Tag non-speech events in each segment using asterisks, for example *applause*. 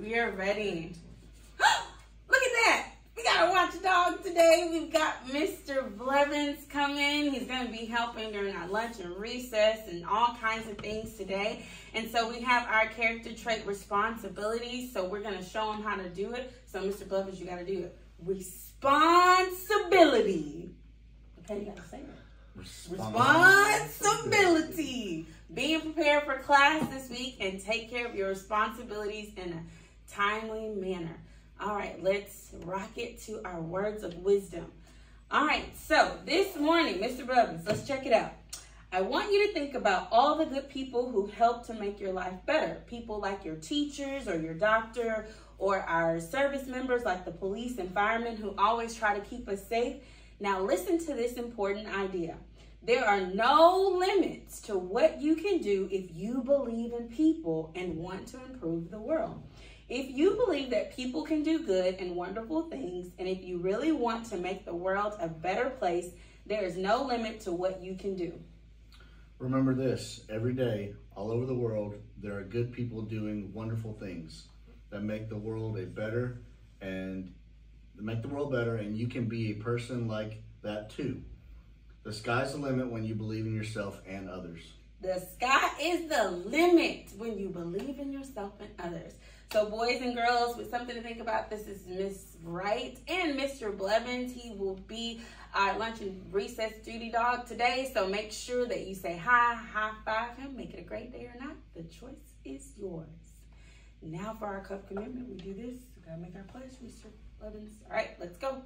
we are ready. *gasps* Look at that. We got a watchdog today. We've got Mr. Blevins coming. He's going to be helping during our lunch and recess and all kinds of things today. And so we have our character trait responsibilities. So we're going to show him how to do it. So Mr. Blevins, you got to do it. Responsibility. Okay, you got to say it. Responsibility. Being prepared for class this week and take care of your responsibilities in a timely manner. All right, let's rock it to our words of wisdom. All right, so this morning, Mr. Blevins, let's check it out. I want you to think about all the good people who help to make your life better. People like your teachers or your doctor or our service members like the police and firemen who always try to keep us safe. Now, listen to this important idea. There are no limits to what you can do if you believe in people and want to improve the world. If you believe that people can do good and wonderful things, and if you really want to make the world a better place, there is no limit to what you can do. Remember this every day, all over the world, there are good people doing wonderful things that make the world a better and make the world better, and you can be a person like that too. The sky's the limit when you believe in yourself and others. The sky is the limit when you believe in yourself and others. So, boys and girls, with something to think about, this is Miss Wright and Mr. Blevins. He will be our lunch and recess duty dog today. So, make sure that you say hi, high five him, make it a great day or not. The choice is yours. Now, for our cup commitment, we do this. We gotta make our pledge, Mr. Blevins. All right, let's go.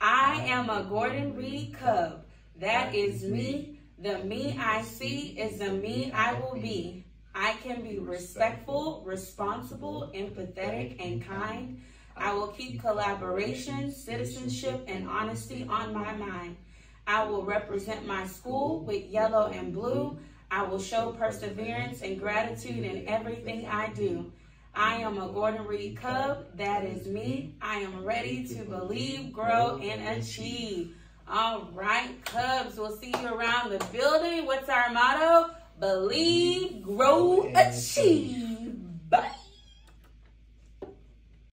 I am a Gordon Reed Cub. That is me. The me I see is the me I will be. I can be respectful, responsible, empathetic, and kind. I will keep collaboration, citizenship, and honesty on my mind. I will represent my school with yellow and blue. I will show perseverance and gratitude in everything I do. I am a Gordon Reed Cub. That is me. I am ready to believe, grow, and achieve. All right, Cubs, we'll see you around the building. What's our motto? Believe, grow, achieve.